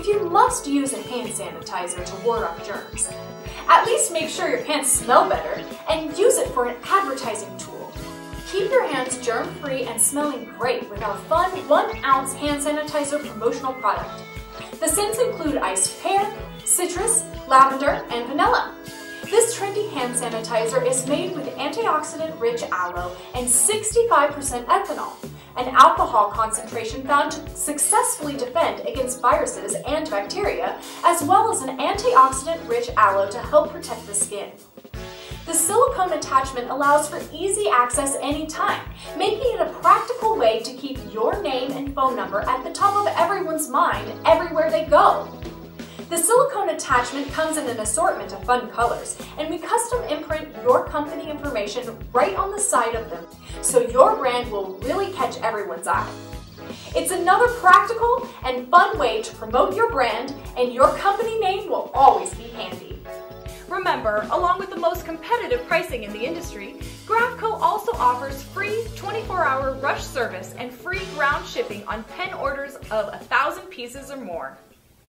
if you must use a hand sanitizer to ward off germs. At least make sure your hands smell better and use it for an advertising tool. Keep your hands germ-free and smelling great with our fun 1-ounce hand sanitizer promotional product. The scents include iced pear, citrus, lavender, and vanilla. This trendy hand sanitizer is made with antioxidant-rich aloe and 65% ethanol, an alcohol concentration found to successfully defend against viruses and bacteria, as well as an antioxidant-rich aloe to help protect the skin. The silicone attachment allows for easy access anytime, making it a practical way to keep your name and phone number at the top of everyone's mind everywhere they go. The silicone attachment comes in an assortment of fun colors, and we custom imprint your company information right on the side of them, so your brand will really catch everyone's eye. It's another practical and fun way to promote your brand, and your company name will always be handy. Remember, along with the most competitive pricing in the industry, Graphco also offers free 24-hour rush service and free ground shipping on pen orders of a thousand pieces or more.